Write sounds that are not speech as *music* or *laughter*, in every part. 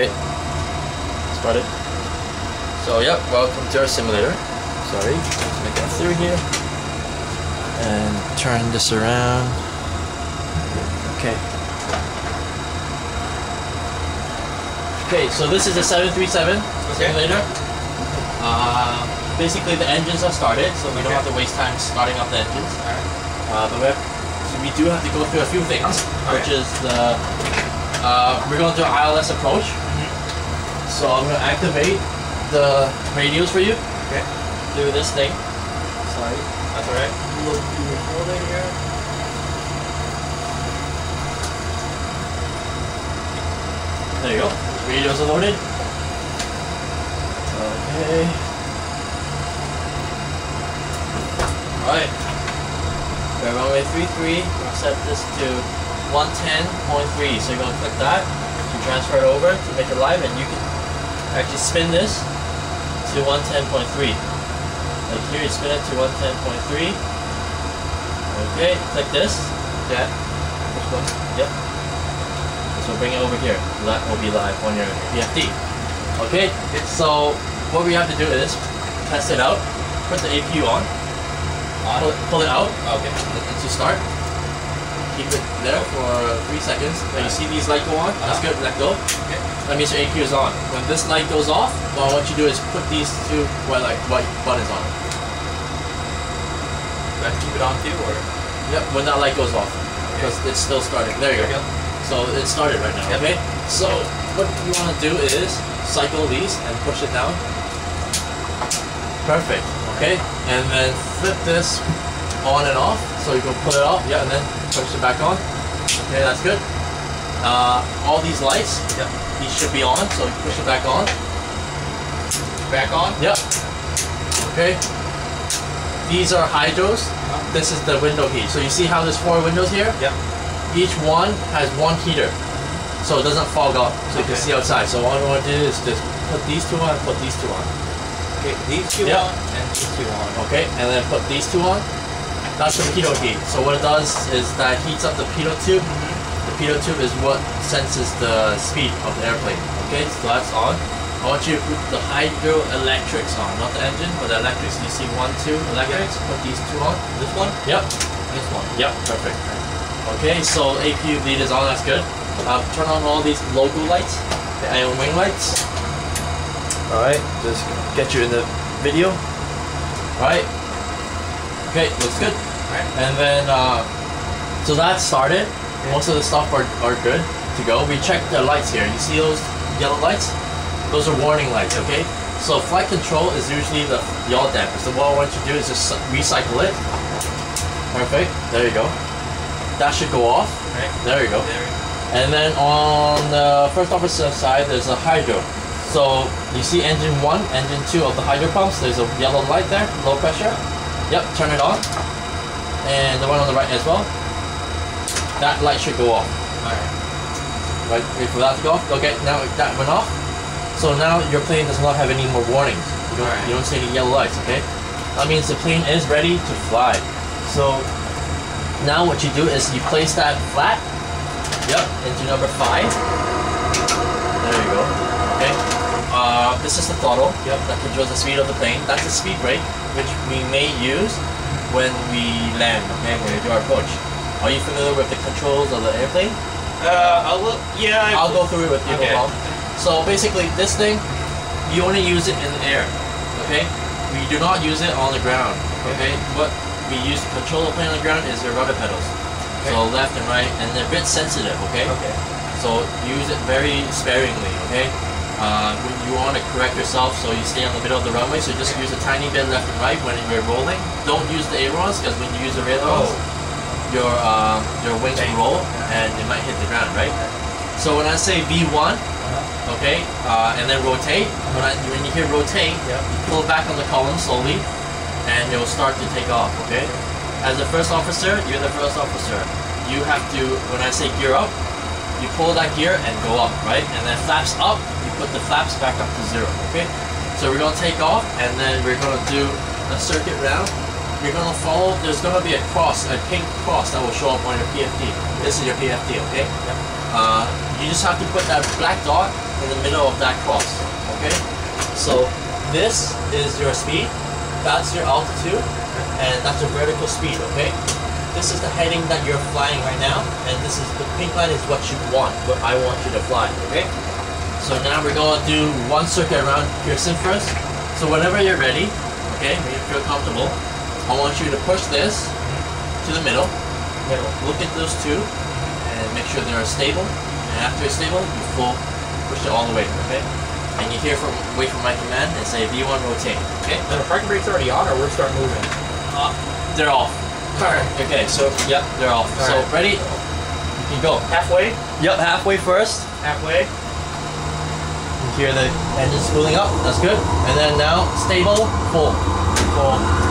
Okay. Started. So yep, welcome to our simulator. Sorry, let's make it through here. And turn this around. Okay. Okay, so this is a 737 Okay. simulator. Uh, basically the engines are started, so we don't have to waste time starting up the engines. Alright. Uh, but we, have, so we do have to go through a few things, which is the uh, we're going to do an ILS approach. So I'm going to activate the radios for you Okay. through this thing. Sorry, That's alright. look the folder here. There you go. Radios are loaded. Okay. Alright. We're runway 33. We'll set this to 110.3. So you're gonna click that to transfer it over to make it live and you can actually spin this to 110.3. Like here you spin it to 110.3. Okay, click this. Yeah. Which one? Yep. So bring it over here. That will be live on your PFD. Okay, so what we have to do is test it out, put the APU on, On. pull it, pull it out, Okay. to start. Keep it there for three seconds. When you see these light go on, that's good, let go. Okay. That means your APU is on. When this light goes off, well, what you do is put these two white, like, white buttons on. Do I have to keep it on too, or? Yep, when that light goes off. Because it's still starting. There you There go. go. So it started right now, Yep. okay? So what you want to do is cycle these and push it down. Perfect, okay? And then flip this on and off. So you can pull it off, yeah, and then push it back on. Okay, that's good. Uh, all these lights, Yep. these should be on, so push it back on. Back on? Yep. Okay. These are hydros. This is the window heat. So you see how there's four windows here? Yep. each one has one heater so it doesn't fog up so you can see outside so all you want to do is just put these two on put these two on Okay, these two Yep. on and these two on. okay and then put these two on that's the pitot heat so what it does is that heats up the pitot tube the pitot tube is what senses the speed of the airplane okay so that's on I want you to put the hydroelectrics on not the engine but the electrics you see one two electrics put these two on This one? yep This one. Yep, perfect. Okay, so APU bleed is on, that's good. Uh, turn on all these logo lights, the ion wing lights. Alright, just get you in the video. Alright. Okay, looks good. And then, uh, so that started. Most of the stuff are, are good to go. We checked the lights here. You see those yellow lights? Those are warning lights, okay? So flight control is usually the yaw dampers. So what I want you to do is just recycle it. Perfect. There you go. That should go off. Right. There you go. There. And then on the first officer side, there's a hydro. So you see engine one, engine two of the hydro pumps. There's a yellow light there, low pressure. Yep, turn it on. And the one on the right as well. That light should go off. Alright. Right, wait for that to go off. Okay, now that went off. So now your plane does not have any more warnings. You don't, Alright. you don't see any yellow lights, okay? That means the plane is ready to fly. So now what you do is you place that flat, yep, into number five. There you go. Okay. Uh, this is the throttle, yep, that controls the speed of the plane. That's the speed brake, which we may use when we land, okay, when we do our approach. Are you familiar with the controls of the airplane? Uh, I'll look. Yeah. I- I'll go through it with you, Okay. no problem. So basically, this thing, you only use it in the air, okay? We do not use it on the ground, okay? What we use to control the plane on the ground is the rudder pedals. Okay. So left and right, and they're a bit sensitive, okay? Okay. So use it very sparingly, okay? Uh, when you want to correct yourself, so you stay on the middle of the runway, so just use a tiny bit left and right when you're rolling. Don't use the ailerons, because when you use the ailerons, your um, your wings will roll and it might hit the ground, right? So when I say V1, okay, uh, and then rotate, when, I, when you hear rotate, Yeah. you pull back on the column slowly, and it will start to take off, okay? As the first officer, you're the first officer. You have to, when I say gear up, you pull that gear and go up, right? And then flaps up, you put the flaps back up to zero, okay? So we're gonna take off, and then we're gonna do a circuit round. You're gonna follow, there's gonna be a cross, a pink cross that will show up on your PFD. This is your PFD, okay? Uh, you just have to put that black dot in the middle of that cross. Okay? So this is your speed, that's your altitude, and that's your vertical speed, okay? This is the heading that you're flying right now, and this is the pink line is what you want, what I want you to fly, okay? So now we're gonna do one circuit around Pearson first. So whenever you're ready, okay, when you feel comfortable, I want you to push this to the middle. Middle. Look at those two and make sure they're stable. And after it's stable, you full push it all the way, okay? And you hear from wait for my command and say V1 rotate, okay? Then the parking brake's already on, or we're start moving. Uh, they're off. Alright. Okay, so yep, they're off. So Alright. ready? You can go. Halfway. Yep, halfway first. Halfway. You hear the engine spooling up. That's good. And then now stable, full, full.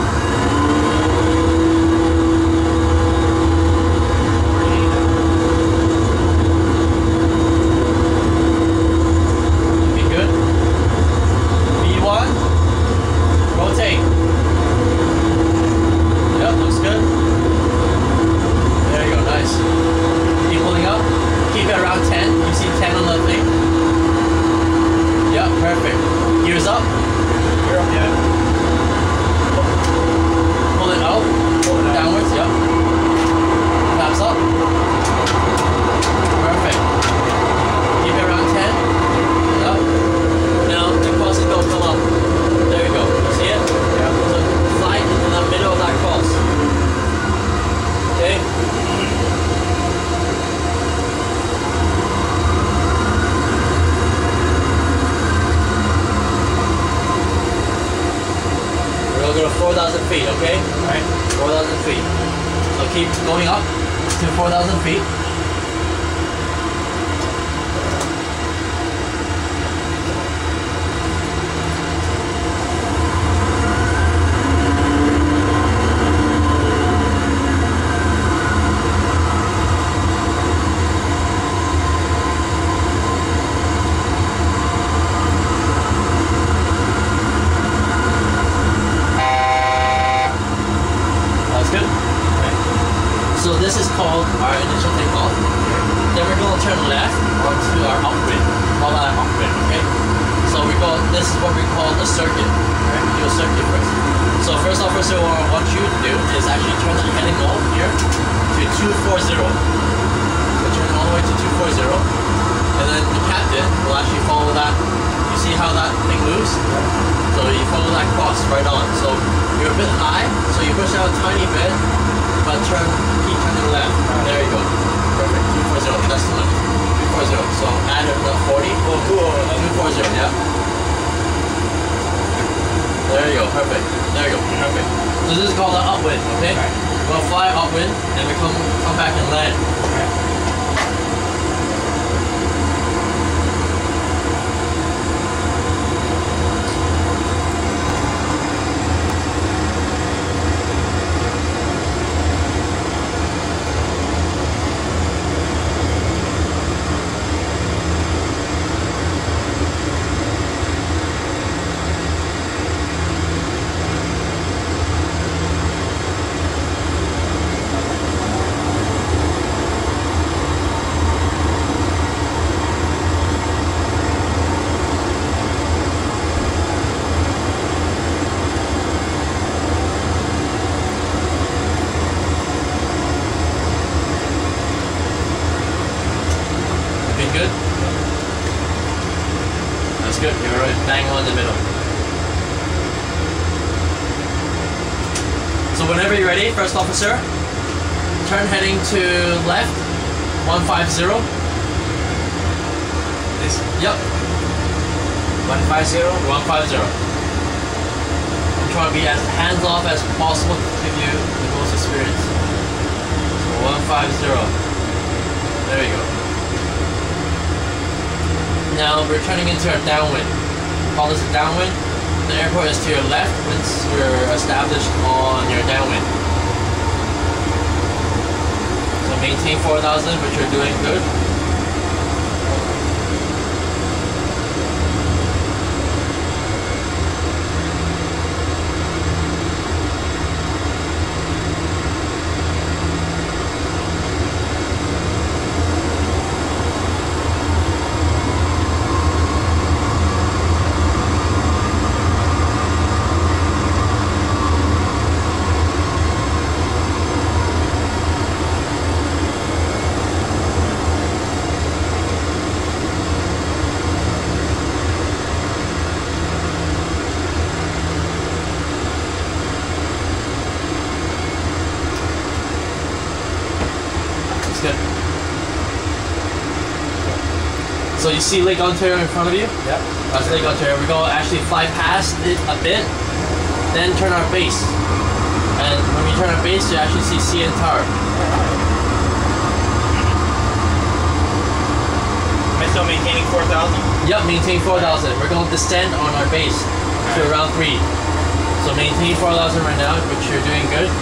Tiny bit, but turn, keep turning left. There you go. Perfect. 240, that's the limit. 240. So add another 40. Oh, cool. 240, yeah. There you go, perfect. There you go, perfect. So this is called the upwind, okay? Right. We'll fly upwind and we come come back and land. Alright. Looking good? That's good. You're right bang on the middle. So whenever you're ready, first officer, turn heading to left, 150. This Yep, 150. 150. I'm trying to be as hands off as possible to give you the most experience. So 150. There you go. Now we're turning into a downwind. Call this a downwind. The airport is to your left once you're established on your downwind. So maintain 4,000, which you're doing good. So you see Lake Ontario in front of you? Yep. That's Lake Ontario. We're going to actually fly past it a bit, then turn our base. And when we turn our base, you actually see CN Tower. Am I still maintaining 4,000? Yep, maintain 4,000. We're going to descend on our base to around 3. So maintain 4,000 right now, which you're doing good.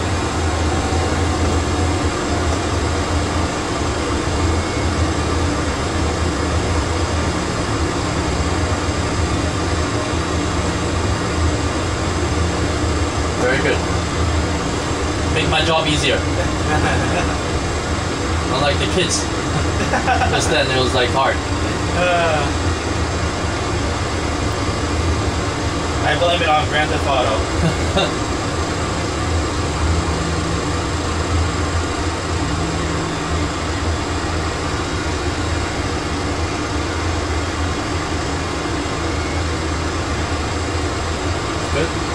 Very good. Make my job easier. *laughs* Unlike the kids. Just then it was like hard. Uh, I blame it on Grand Theft Auto. *laughs* Good.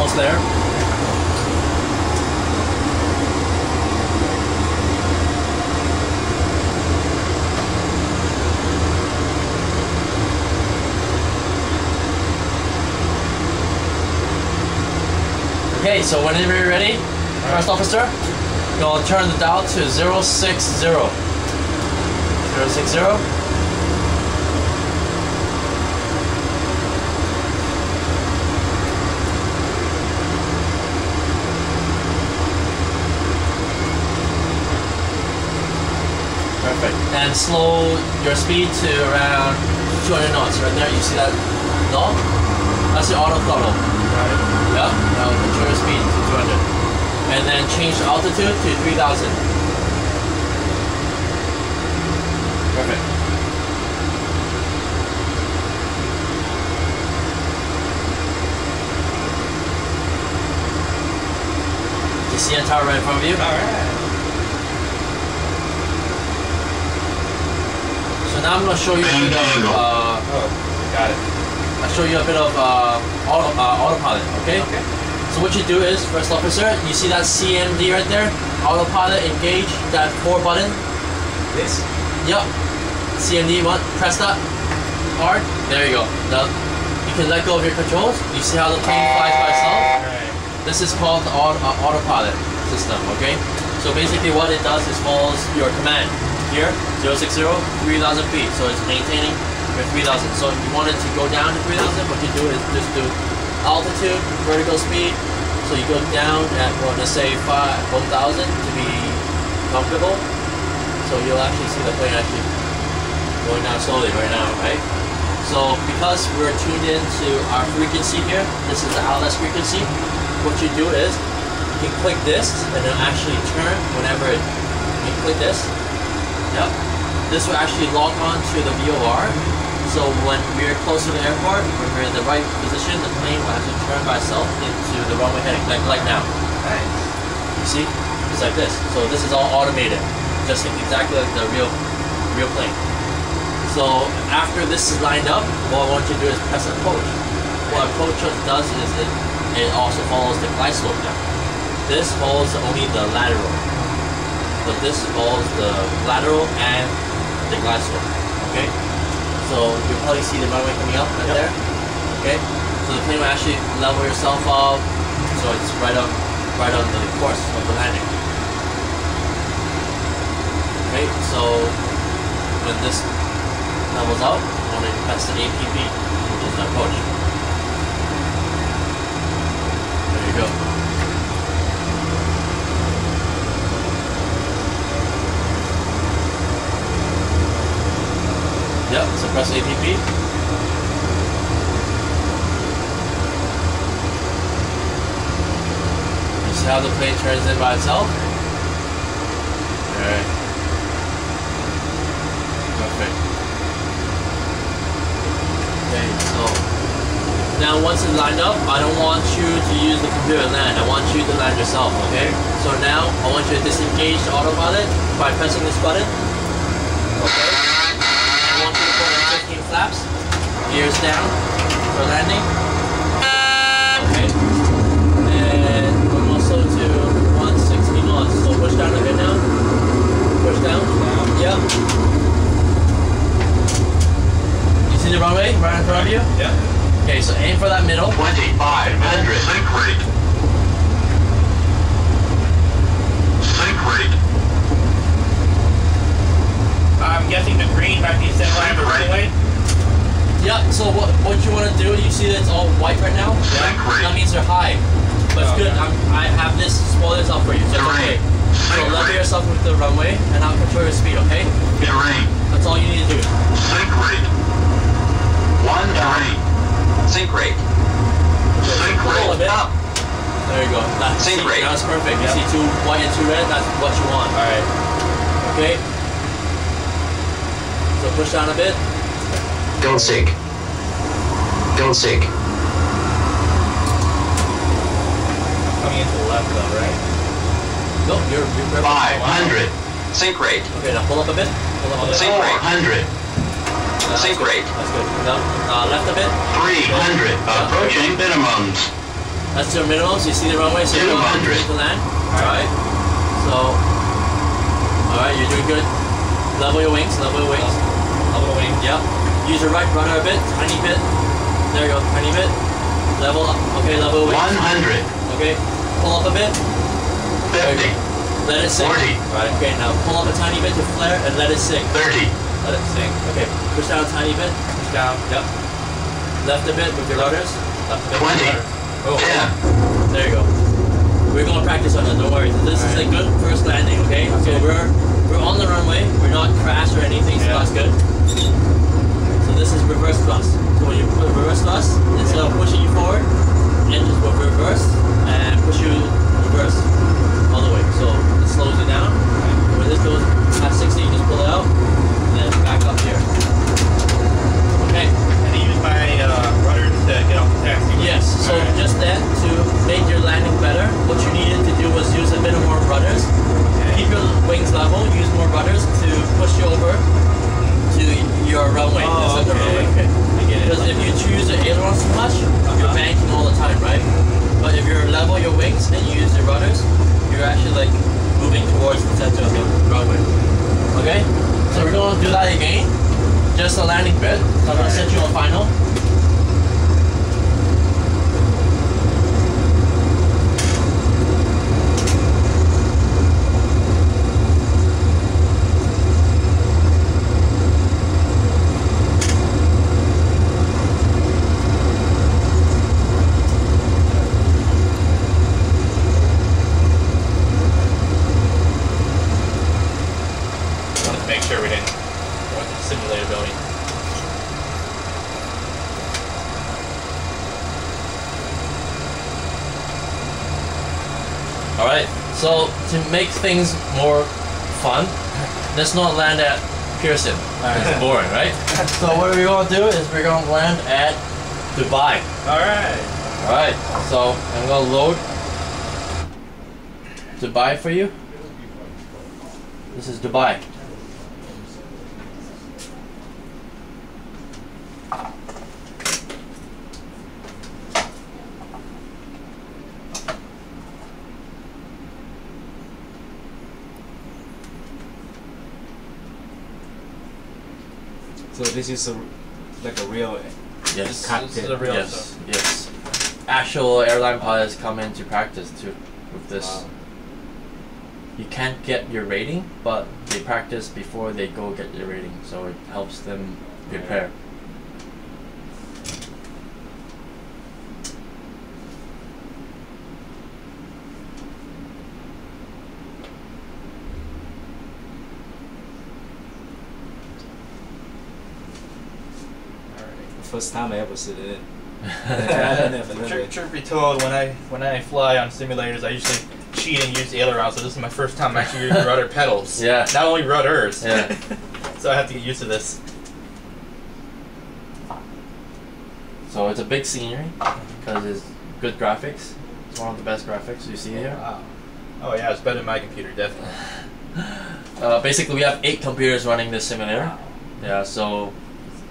Almost there. Okay, so whenever you're ready, first officer, you'll turn the dial to 060. 060. Perfect. And slow your speed to around 200 knots. Right there, you see that knob? That's your auto throttle. Yep. Now control your speed to 200. And then change the altitude to 3000. Perfect. You see a tower right in front of you? Alright. So now I'm going to show you of, uh, Oh, got it. I'll show you a bit of uh, auto, uh, autopilot, okay? Okay. So what you do is, first officer, you see that CMD right there? Autopilot engage, that four button. This? Yup. CMD one, press that hard. There you go. Now you can let go of your controls. You see how the plane flies by itself? Alright. This is called the auto, uh, autopilot system, okay? So basically what it does is follows your command. Here, 060, 3000 feet. So it's maintaining your 3000. So if you wanted to go down to 3000, what you do is just do altitude, vertical speed. So you go down at, well, let's say five, 1000 to be comfortable. So you'll actually see the plane actually going down slowly right now, right? So because we're tuned into our frequency here, this is the ILS frequency, what you do is you can click this and it'll actually turn whenever it, you click this. Yep. This will actually log on to the VOR. So when we're close to the airport, when we're in the right position, the plane will actually turn by itself into the runway heading, like, like now. Nice. You see? It's like this. So this is all automated, just exactly like the real, real plane. So after this is lined up, what I want you to do is press approach. What approach does is it, it also follows the glide slope now. This follows only the lateral. So this follows the lateral and the glide slope. Okay? So you'll probably see the runway coming up right Yep. there. Okay? So the plane will actually level yourself up so it's right on right on the course of the landing. Okay, so when this levels out, to press the APP, which is the approach. There You see how the plane turns in by itself? Alright. Perfect. Okay, so now once it's lined up, I don't want you to use the computer land. I want you to land yourself, okay? So now I want you to disengage the autopilot by pressing this button. Okay. I want you to put in 15 flaps, gears down for landing. Okay. And we're also to 160 knots. So push down a bit now. Push down. Down. Yep. You see the runway right in front of you? Yeah. Okay, so aim for that middle. 2500. Sink rate. Sink rate. I'm guessing the green might be set line the right way. Yeah, so what, what you want to do, you see that it's all white right now? Yeah. That means they're high. But it's Oh, good. I'm, I have this, spoil this up for you. So it's okay. So level yourself with the runway and I'll control your speed, okay? Terrain. That's all you need to do. Sink rate. One terrain. Sink rate. Sink Pull a rate. bit up. There you go. That's, Sink rate. That's perfect. You see two white and two red, that's what you want. Alright. Okay? So push down a bit. Don't sink. Don't sink. Coming into the left though, right? No, you're, you're perfect. 500. Sink rate. Okay, now pull up a bit. Pull up a bit. Sink rate. 400. Uh, that's sink good. rate. That's good. No, uh, left a bit. 300. Approaching minimums. That's your minimums. You see the runway, so you 200. to land. Alright. So, alright, you're doing good. Level your wings, level your wings. Level wing. Yep. Use your right rudder a bit, tiny bit. There you go, tiny bit. Level up. Okay, level your wings. 100. Okay, pull up a bit. There you 50. Let it sink. 40. Right. Okay, now pull up a tiny bit to flare and let it sink. 30. Let it sink. Okay, push down a tiny bit. Push down. Yep. Left a bit with your rudders. Left a bit. 20. Oh, 10. There you go. We're gonna practice on it. Don't worry. This is a good first landing. Okay. So we're we're on the runway. We're not crashed or anything. So Yeah. that's good. This is reverse thrust. So when you put reverse thrust, instead of pushing you forward, engines will reverse and push you reverse all the way. So it slows you down. When this goes past 60, you just pull it out and then back up here. Okay. And I use my uh, rudders to get off the taxi. Yes, so Alright. just then to make your landing better, what you needed to do was use a bit more rudders. Okay. Keep your wings level, use more rudders to push you over to your runway. Oh, instead of the okay. runway. It. Because if you choose the ailerons too much, you're banking all the time, right? But if you level your wings and you use the rudders, you're actually like moving towards the center of the runway. Okay? So we're gonna do that again. Just a landing bit. So I'm gonna set you on final. Wanted to make sure we didn't go into the simulator building. Alright, so make things more fun, let's not land at Pearson. It's boring, right? so what we're gonna do is we're gonna land at Dubai. Alright. Alright, so I'm gonna load Dubai for you. This is Dubai. So this is a, like a real Yes. cockpit. This is a real yes, stuff. yes. Actual airline pilots come in to practice too with this. Wow. You can't get your rating, but they practice before they go get your rating, so it helps them prepare. First time I ever sit in. I never, never. Truth, truth be told, when I when I fly on simulators, I usually cheat and use the other route. So this is my first time actually using rudder *laughs* pedals. Yeah. Not only rudders. Yeah. *laughs* so I have to get used to this. So it's a big scenery because it's good graphics. It's one of the best graphics you see here. Wow. Oh yeah, it's better than my computer, definitely. *laughs* Uh, basically, we have eight computers running this simulator. Yeah, so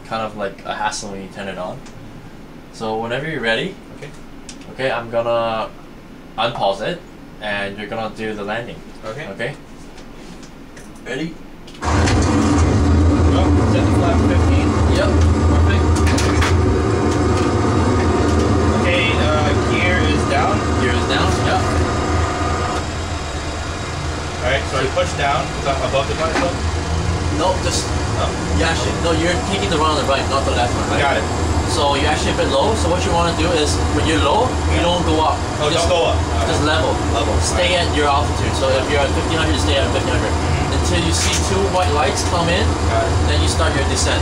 kind of like a hassle when you turn it on. So whenever you're ready, Okay. okay, I'm gonna unpause it, and you're gonna do the landing. Okay. Okay. Ready? Go. Set the flap 15. Yep. Perfect. Okay, uh, gear is down. Gear is down. Yep. Alright, so I push down because I'm above the button. No, just uh, Oh, yeah. Actually, no, you're taking the one on the right, not the left one. Right? got it. So you're actually a bit low. So what you want to do is when you're low, you don't go up. Oh, You don't go up. Just level. Level. Stay at your altitude. So if you're at 1500, you stay at 1500 mm-hmm. until you see two white lights come in. Then you start your descent.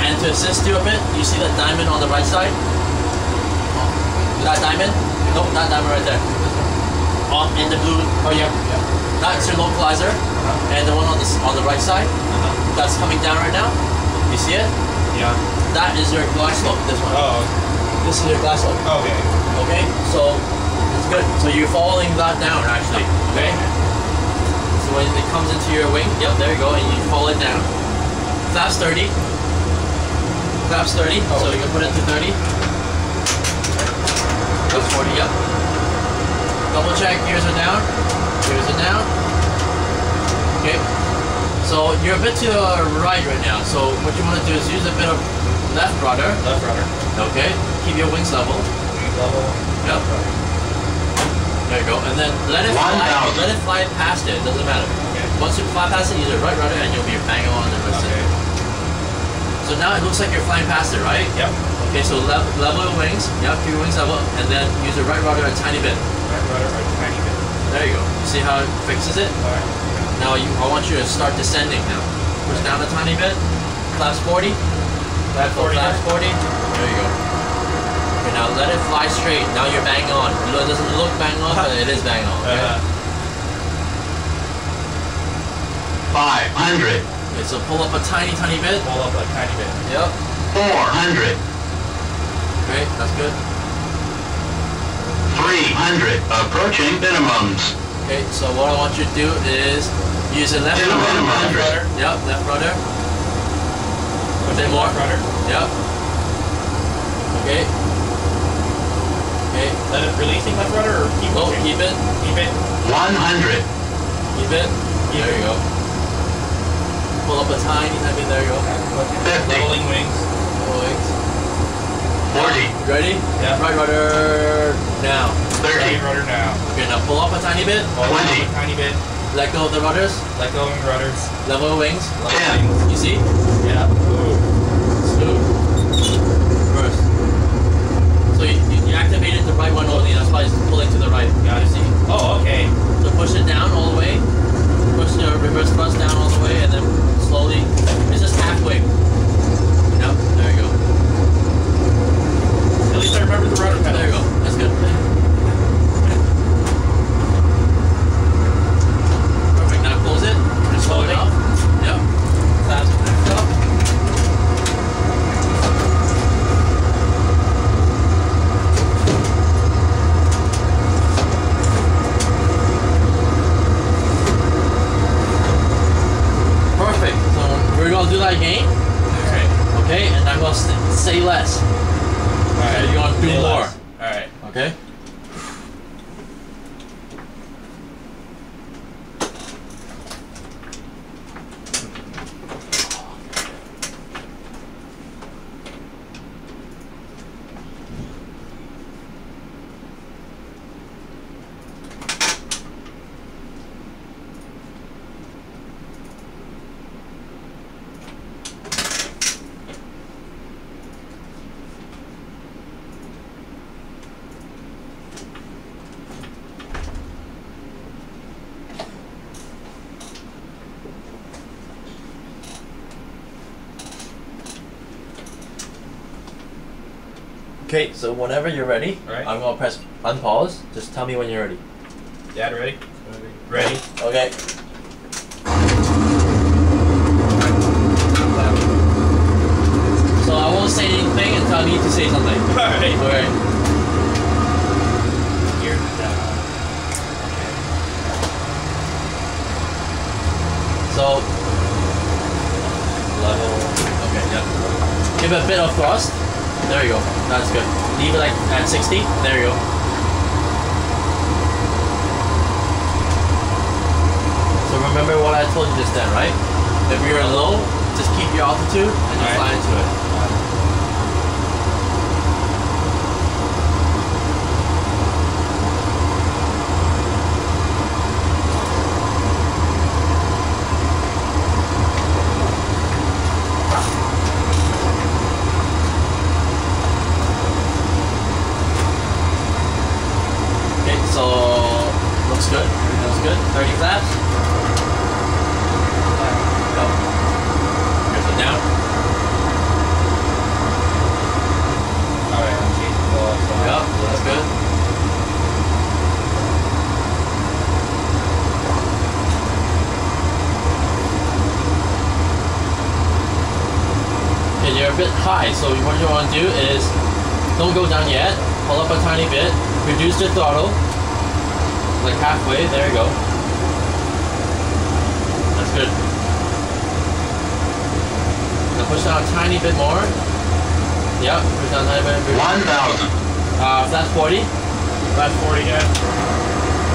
And to assist you a bit, you see that diamond on the right side? That diamond? Nope, that diamond right there. On in the blue. Oh yeah. Yeah. That's your localizer. And the one on the on the right side, Uh-huh. that's coming down right now. You see it? Yeah. That is your glide slope. This one. Oh. This is your glide slope. Okay. Okay, so it's good. So you're following that down actually. Okay. So when it comes into your wing, yep, there you go, and you follow it down. Flaps 30. Flaps 30. Oh. So you can put it to 30. Flaps 40. Yep. Double check. Gears are down. Gears are down. Okay. So you're a bit to the right right now. So what you want to do is use a bit of left rudder. Left rudder. Okay. Keep your wings level. Wing level. Yep. There you go. And then let it fly. 1,000. Let it fly past it. Doesn't matter. Okay. Once you fly past it, use your right rudder and you'll be bang on the wrist. Okay. So now it looks like you're flying past it, right? Yep. Okay. So level, level your wings. Yep. Keep your wings level, and then use your right rudder a tiny bit. Right rudder, right tiny bit. There you go. See how it fixes it? Alright. Now you, I want you to start descending now. Push down a tiny bit. Flaps 40. Left 40. Flaps 40. There you go. Okay, now let it fly straight. Now you're bang on. It doesn't look bang on, but it is bang on. Okay? Uh, 500, Okay, so pull up a tiny, tiny bit. pull up a tiny bit. Yep. 400, Okay, that's good. 300, approaching minimums. Okay, so what I want you to do is use a left Minimum rudder. 100. Rudder. Yep, left rudder. A bit more. Left rudder. Yep. Okay. Okay. Let it releasing left rudder or keep Oh, pushing? keep it. Keep it. 100, Keep it. There you go. Pull up a tiny, tiny. There you go. 50, Leveling wings. Wings. 40, Ready? Yeah. Right rudder now. 30, Right rudder now. Okay, now pull up a tiny bit. Pull up 20. a tiny bit. Let go of the rudders. Let go of the rudders. Level your wings. Level 10. wings. You see? Yeah. Ooh. Smooth. Reverse. So you, you, you activated the right one only, that's why it's pulling to the right. Got You it. see? Oh, okay. So push it down all the way. Push the reverse thrust down all the way and then slowly. It's just halfway. Yep, there you go. At least I remember the rudder pedal. There you go. That's good. Perfect. Now close it. Just slow it off. Yep. Flaps back up. Perfect. So we're gonna do that again. Okay. Okay, and I'm gonna say less. Alright. you wanna do more. Alright. Okay. Okay, so whenever you're ready, Alright. I'm gonna press unpause. Just tell me when you're ready. Dad, ready? Ready? ready. Okay. So I won't say anything until I need to say something. *laughs* Alright. Okay. Gear down. So level. Okay, yeah. Give it a bit of thrust. There you go. That's good. Leave it like at 60. There you go. So remember what I told you just then, right? If you're low, just keep your altitude and you Alright. fly into it. Okay, so looks good. Looks good. 30 flaps. Go. Here's it down. Alright, I'm changing the ball. So Yep, that's good. Okay, you're a bit high, so what you want to do is don't go down yet. Pull up a tiny bit. Reduce the throttle. Like halfway. There you go. That's good. Now push down a tiny bit more. Yep, push down a tiny bit. 1,000. Uh, flash 40. Left 40, Dad.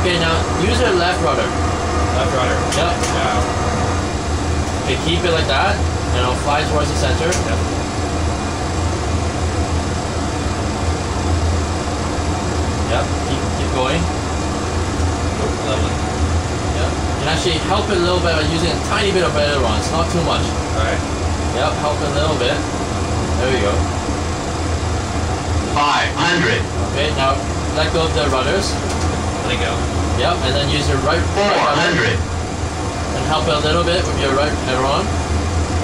Okay, now use your left rudder. Left rudder. Yep. Yeah. Okay, keep it like that, and it'll fly towards the center. Yep. Yep. Keep keep going. Go for leveling. Yep. And actually help it a little bit by using a tiny bit of ailerons, not too much. Alright. Yep. Help it a little bit. There we go. 500. Okay, now let go of the rudders. Let it go. Yep, and then use your right, right rudder 400. and help it a little bit with your right aileron.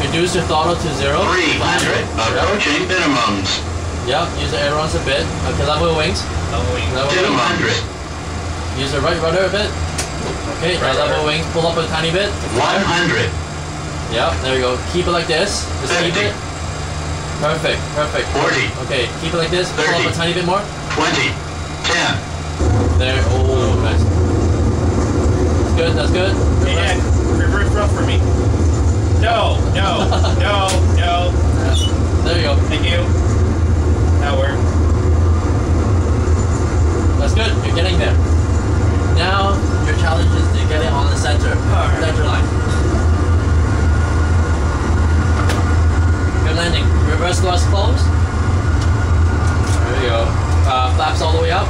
Reduce your throttle to zero. 300. Approaching minimums. Yep, use the ailerons a bit. Okay, level your wings. Leveling. Level your wings. 200. Use the right rudder a bit. Okay, Right now level rudder. wings, pull up a tiny bit. 100. Yep, there we go. Keep it like this. Just keep it. Perfect, perfect. 40. Okay, keep it like this. 30, Pull up a tiny bit more. 20. 10. There. Oh, nice. That's good, that's good. Hey, Dad, reverse thrust for me. No, no, *laughs* no, no. There you go. Thank you. That worked. That's good. You're getting there. Now, your challenge is to get it on the center. Alright. Center line. Good landing. Reverse thrust close. There you go. Uh, flaps all the way up.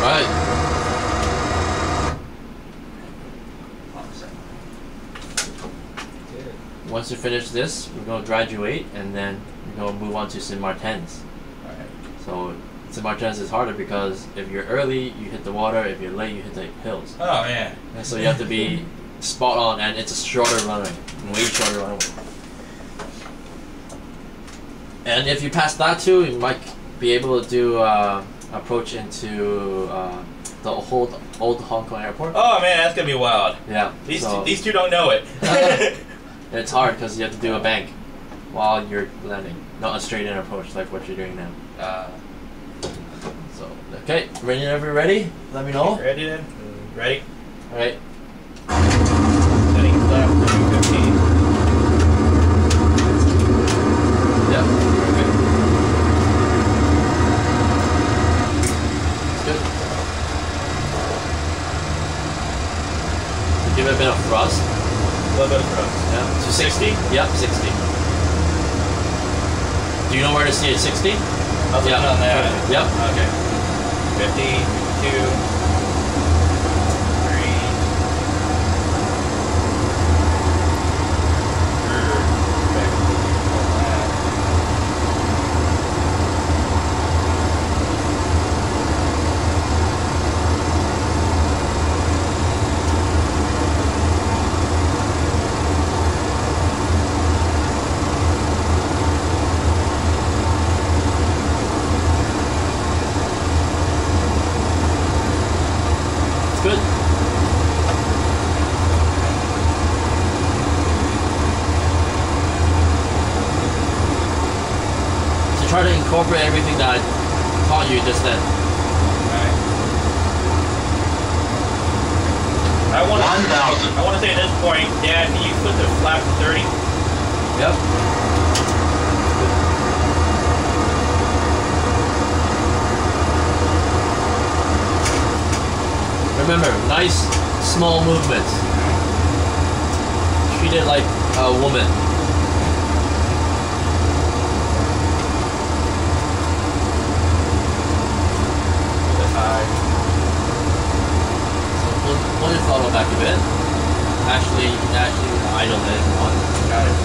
Right. Once you finish this, we're going to graduate and then we're going to move on to St. Martin's. Alright. So St. Martin's is harder because if you're early, you hit the water. If you're late, you hit the hills. Oh, man. And so you have to be spot on, and it's a shorter runway, way shorter runway. And if you pass that too, you might be able to do uh, approach into uh, the old old Hong Kong airport. Oh, man, that's gonna be wild. Yeah. These, so two, these two don't know it. *laughs* it's hard because you have to do a bank while you're landing, not a straight in approach like what you're doing now. uh, So okay, whenever you're ready, let me know. ready then? Ready? All right. Setting left to 15. Yeah. Okay. Good. Give it a bit of thrust. A little bit of thrust. Yeah. To 60? Yep, 60. Do you know where to see it? 60? I'll Yeah. on there. Yep. Okay. 50, 2, 3. try to incorporate everything that I taught you just then. Alright. I want to. 1,000. I want to say at this point, Dad, can you put the flap to 30? Yep. Remember, nice small movements. Treat it like a woman. The high. So pull, pull your throttle back a bit. Actually, actually idle it on. Got it.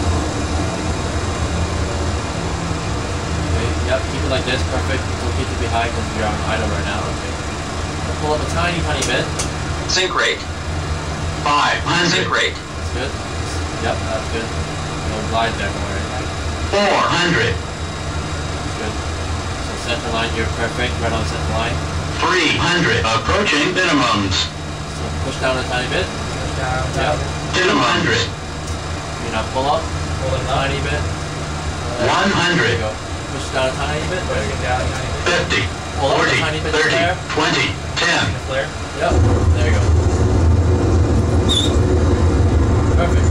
Okay, yep, keep it like this, perfect. Don't keep it behind because you're on idle right now. Okay. Pull up a tiny, tiny bit. Sink rate. 500. Sink rate. That's good. Yep, that's good. No glide there, don't worry. 400. Good. So set center line here, perfect. Right on center line. 300. Approaching minimums. So push down a tiny bit. Push down. Yep. down. 200. You know, pull up Pull a it up. tiny bit. There you 100. go. Push down a tiny bit. There you Pushing go. down. tiny bit. 50. Pull up a tiny bit 30. there. 20. 10. The flare. Yep. There you go. Perfect.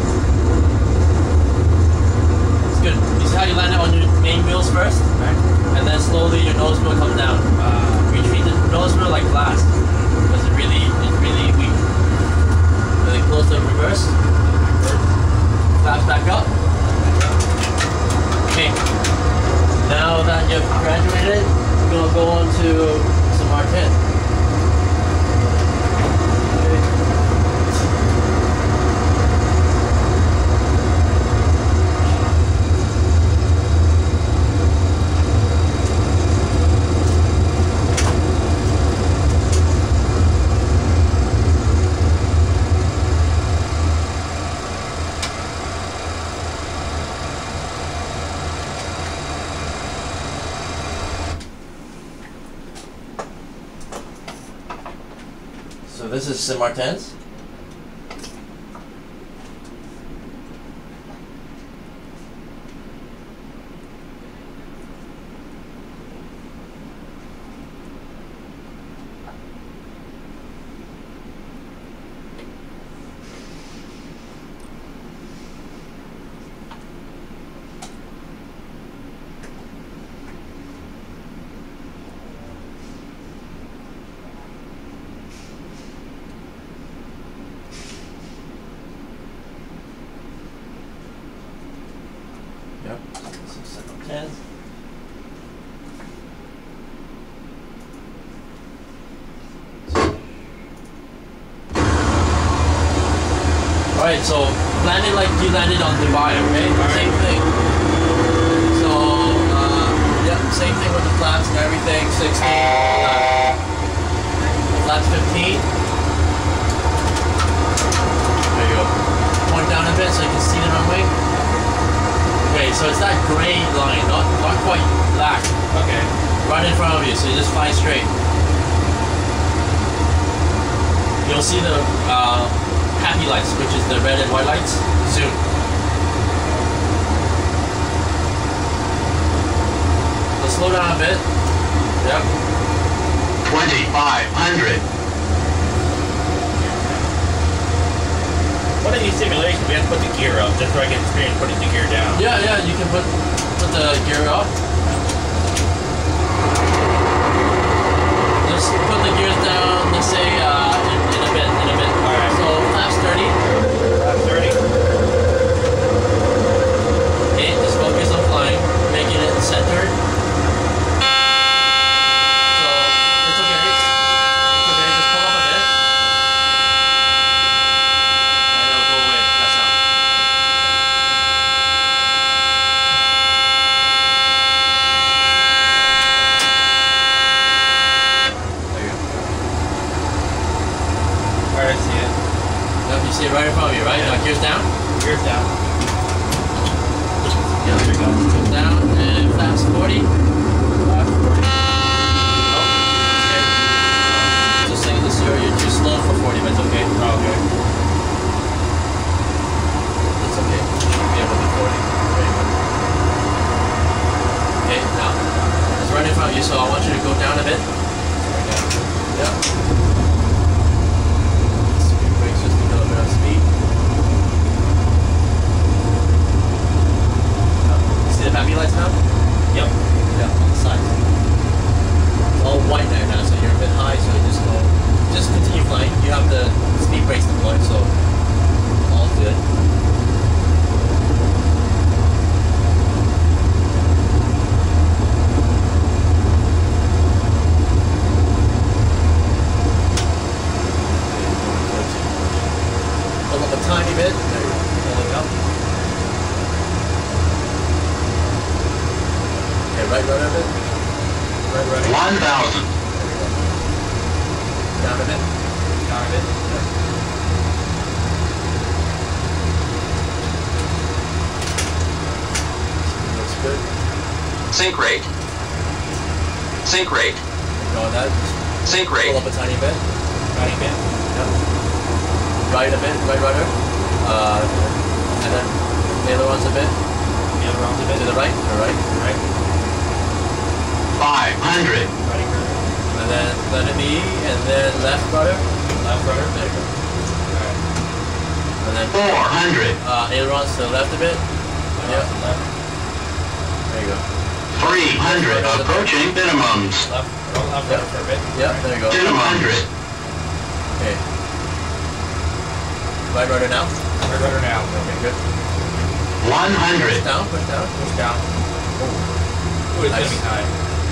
It's good. You see how you land it on your main wheels first? Right. And then slowly your nose wheel comes down. Uh, You treat the nose wheel like glass. Because it really, it's really weak. Then close the reverse. Flaps back up. Okay. Now that you've graduated, gonna go on to some R10. Is Sim Martens. Yep. So Sim Martens. Alright, so land it like you landed on Dubai, okay? Same thing. So, uh, yeah, same thing with the flaps and everything. 16. Uh, flaps 15. There you go. Point down a bit so you can see the runway. Okay, so it's that gray line, not not quite black. okay. Right in front of you, so you just fly straight. You'll see the uh, PAPI lights, which is the red and white lights, soon. So slow down a bit. Yep. 2,500. One of these simulations, we have to put the gear up just so I get experience putting the gear down. Yeah, yeah, you can put put the gear up. Just put the gears down, let's say, uh, in, in a bit, in a bit. Alright. So flaps 30. Lap 30. Okay, just focus on flying, making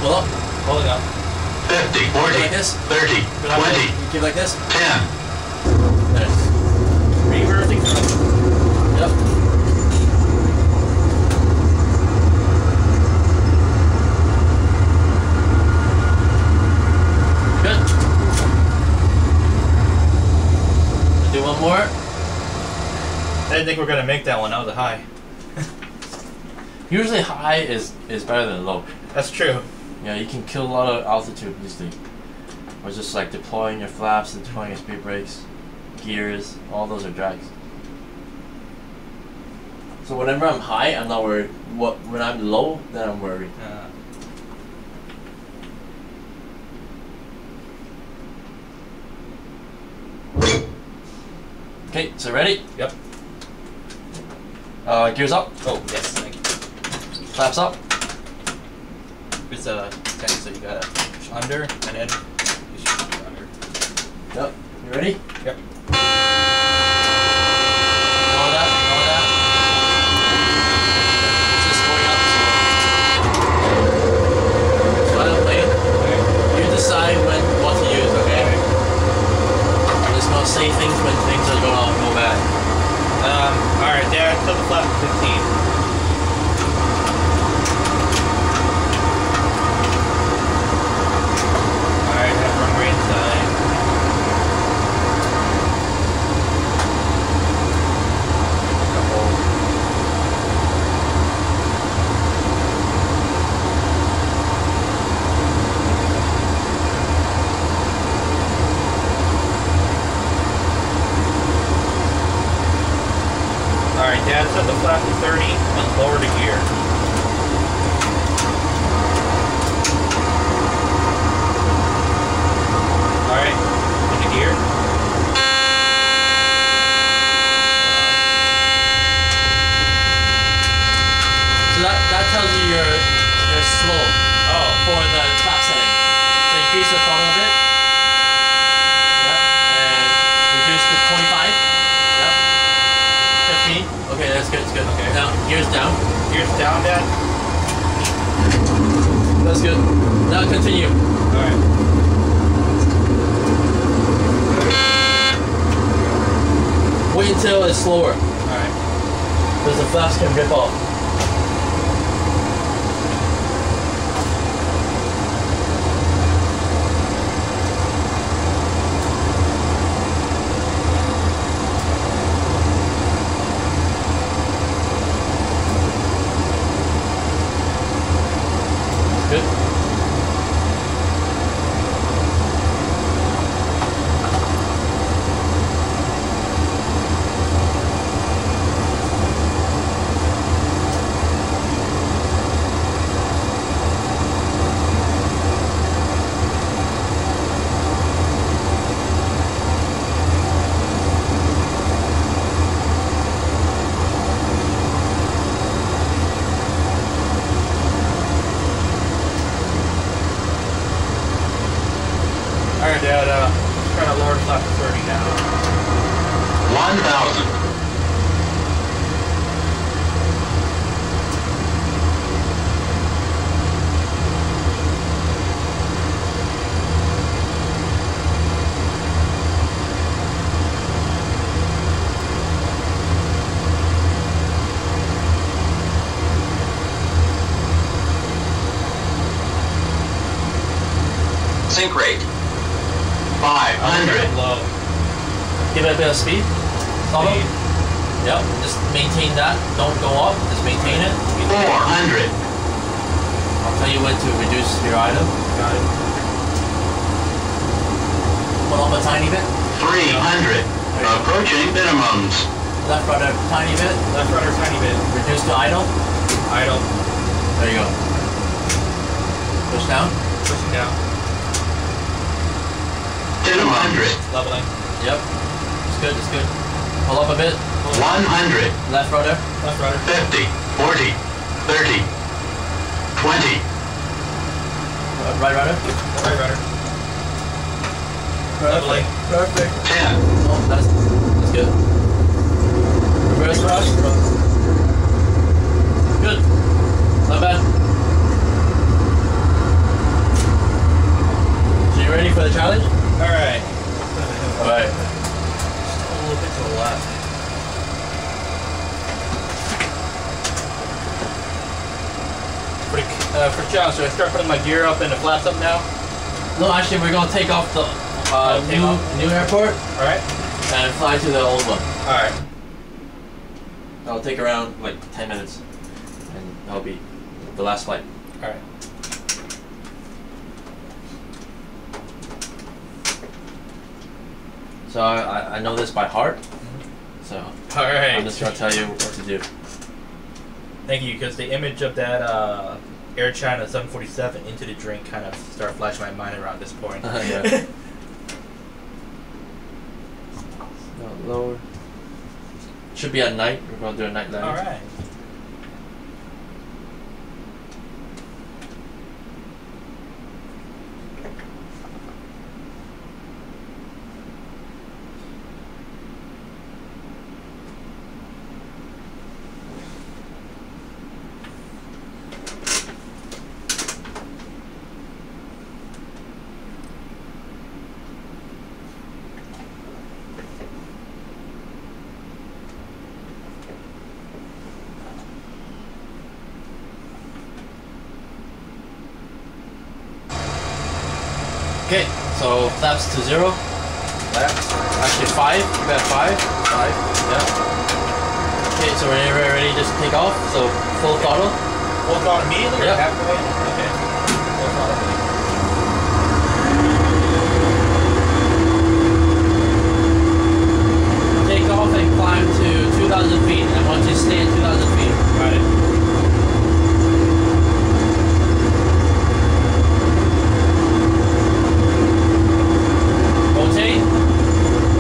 Pull up. Hold it up. 50. 40. like this. 30. Go 20. this. Keep like this. 10. Nice. Reversing. Yep. Good. Do one more. I didn't think we were gonna make that one. That was a high. *laughs* Usually high is is better than low. That's true. Yeah, you can kill a lot of altitude easily. Or just like deploying your flaps, deploying your speed brakes, gears, all those are drags. So whenever I'm high, I'm not worried. What when I'm low, then I'm worried. Uh, Okay, so ready? yep. Uh, gears up, Oh yes. Thank you. flaps up. It's a ten, so you gotta push under and then you should push under. Yep. You ready? Yep. Ignore that. Ignore that. It's just going up. So while I'm playing, Okay. you decide when what to use. Okay. I'm just gonna say things when things are going to go bad. Um. All right. There. So the 20. Uh, Right rudder. Right rudder. Leveling. Perfect. 10. Oh, that's that's good. Reverse rush. Good. Not bad. So you ready for the challenge? Alright. Alright. Just a little bit to the left. For, the, uh, for challenge, should I start putting my gear up and the flaps up now? No, actually, we're gonna take off the uh, Oh, take new off? new airport Alright. and fly to the old one. Alright. That'll take around like ten minutes, and that'll be the last flight. Alright. So I, I- know this by heart. So Alright. I'm just gonna tell you what to do. Thank you, because the image of that uh, Air China 747 into the drink kind of start flashing my mind around this point. Uh-huh, yeah. *laughs* Not lower. Should be at night. We're gonna do a night landing. Alright. Okay, so flaps to zero. Left. Actually five. We got five. Five. Yeah. Okay, so we're ready, ready to just take off. So full throttle. Full throttle immediately or halfway? Okay. Full throttle. Take off and climb to 2,000 feet. I want you to stay at 2,000 feet. Got it. Rotate.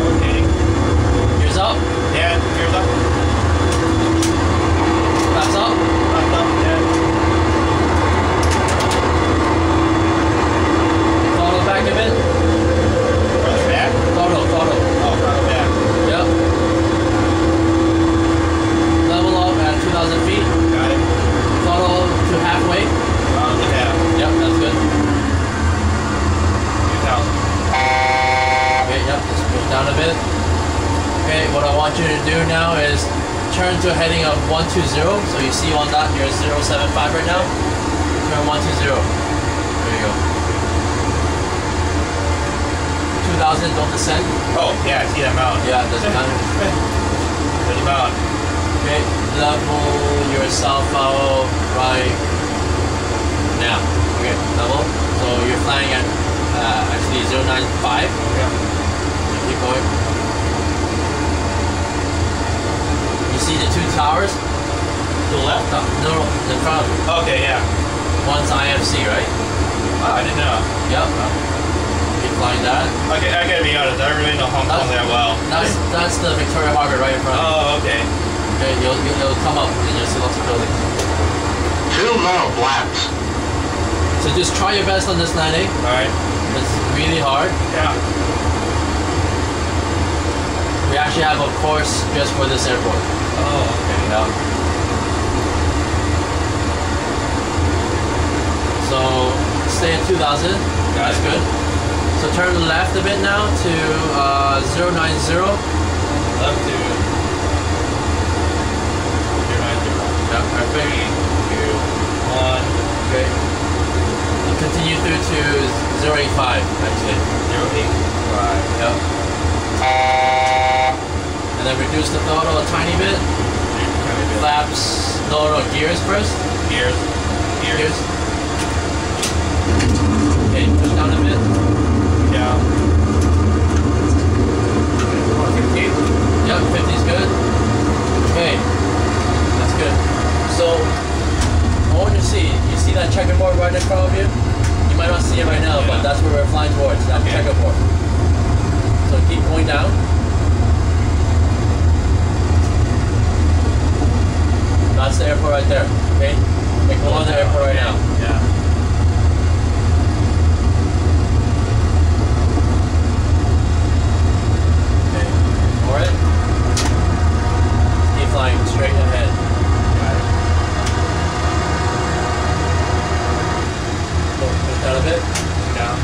Rotating. Gears up. Yeah, gears up. Flaps up. Left up. Yeah. Throttle back a bit. Further back. Throttle. Throttle. Oh, throttle back. Yep. Level up at 2,000 feet. Got it. Throttle to halfway. Oh, look at Yep, that's good. 2000. Okay, yep, just push down a bit. Okay, what I want you to do now is turn to a heading of 120. So you see on that you're 075 right now. Turn 120. There you go. 2000, don't descend. Oh, yeah, I see that mountain. Yeah, it doesn't matter. There's a mountain. Okay, level yourself out right now. Okay, level. So you're flying at uh, actually 095. Yeah. Keep going. You see the two towers? The left? No, no, no, in front. Okay, yeah. One's IFC, right? Oh, I didn't know. Yep. Keep flying that. Okay, I gotta be honest, I don't really know Hong Kong that well. That's that's the Victoria Harbor right in front of you. Oh, okay. Okay, you'll, you'll, it'll come up and you'll see lots of buildings. Two low flaps. So just try your best on this landing. Alright. It's really hard. Yeah. We actually have a course just for this airport. Oh, okay. Yeah. So stay at 2000. That's good. So turn left a bit now to uh, 090. Up to. Zero nine zero. Yeah. Three, two, one, Okay. Continue through to 085 actually. zero eight five. Yep. And then reduce the throttle a tiny bit. Flaps. No, no, gears first. Gears. Gears. Gears. Okay, push down a bit. Down. Fifteen. Yep, 50 is good. Okay, that's good. So, I want you to see, you see that checkerboard right in front of you? You might not see it right now, but that's where we're flying towards, that Okay. checkerboard. So keep going down. That's the airport right there, okay? Go on the airport right now. Yeah. Okay, alright? Keep flying straight ahead. Got it. Go, push down a bit. Down.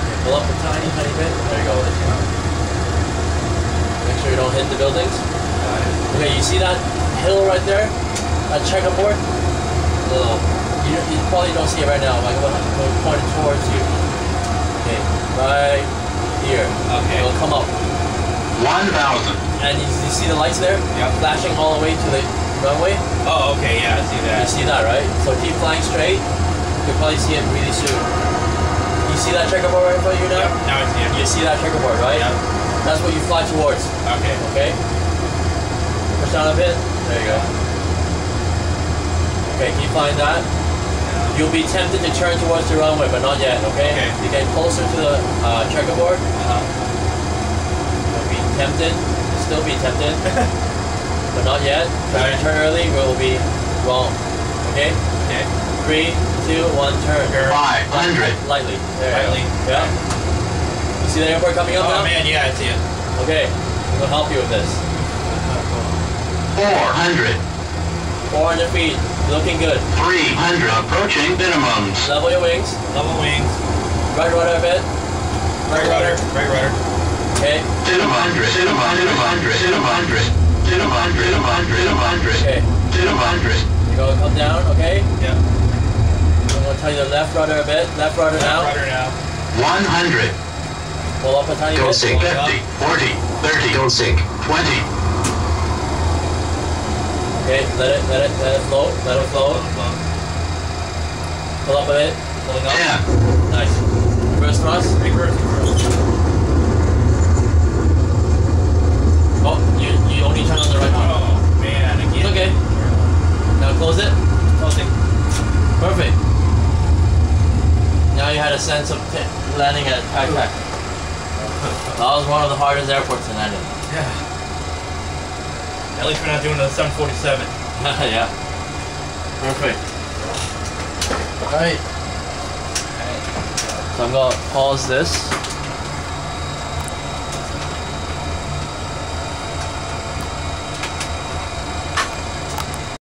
Okay, pull up a tiny, tiny bit. There you go. Make sure you don't hit the buildings. Okay, you see that hill right there? That checkerboard? Little. You, you probably don't see it right now. Like I'm going to point it towards you. Okay, right here. Okay. It'll come up. 1,000. And you, you see the lights there? Yep. Flashing all the way to the runway. Oh, okay. Yeah, I see that. You see that, right? So keep flying straight. You'll probably see it really soon. You see that checkerboard right in front of you now? Yep. Now I see it. You see that checkerboard, right? Yep. That's what you fly towards. Okay. Okay? Push down a bit. There you go. Okay, keep flying that. You'll be tempted to turn towards the runway, but not yet, okay? Okay. You get closer to the uh, checkerboard, Uh-huh. you'll be tempted, still be tempted, *laughs* but not yet. Try to turn early, we'll be wrong. Okay? Okay. Three, two, one, turn. Turn. 500. Lightly. There Lightly. Yeah. You see the airport coming up Oh now? man, yeah, I see it. Okay. Gonna help you with this. 400. 400 feet. Looking good. 300. Approaching minimums. Level your wings. Level wings. Right rudder a bit. Right rudder. Right rudder. Okay. 200. 200. 200. 200. 200. Okay. 200. You're gonna come down, okay? Yep. I'm gonna tell you the left rudder a bit. Left rudder now. Rudder now. 100. Pull up a tiny Don't bit. sink. Pull it 50. 40. 30. Don't sink. 20. Okay, let it let it let it float. Let it float. Pull up a bit. Pulling up. 10. Nice. Reverse thrust. Reverse. Oh, you you only turn on the right one. Oh man, again. It's okay. Now close it. Closing. Perfect. Now you had a sense of landing at Tak. That was one of the hardest airports to land in. Yeah. At least we're not doing the 747. *laughs* yeah. Perfect. Alright. Alright. So I'm gonna pause this.